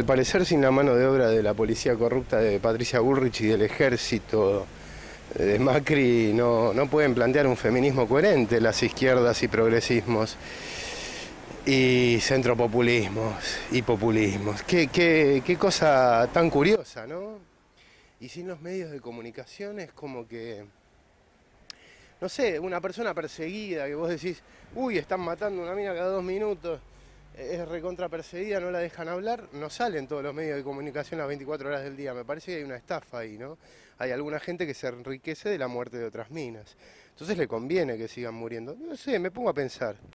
Al parecer, sin la mano de obra de la policía corrupta de Patricia Bullrich y del ejército de Macri, no, no pueden plantear un feminismo coherente las izquierdas y progresismos y centropopulismos y populismos. Qué, qué, qué cosa tan curiosa, ¿no? Y sin los medios de comunicación es como que, no sé, una persona perseguida que vos decís, uy, están matando una mina cada dos minutos es recontra perseguida, no la dejan hablar, no salen todos los medios de comunicación las 24 horas del día. Me parece que hay una estafa ahí, ¿no? Hay alguna gente que se enriquece de la muerte de otras minas. Entonces le conviene que sigan muriendo. No sé, me pongo a pensar.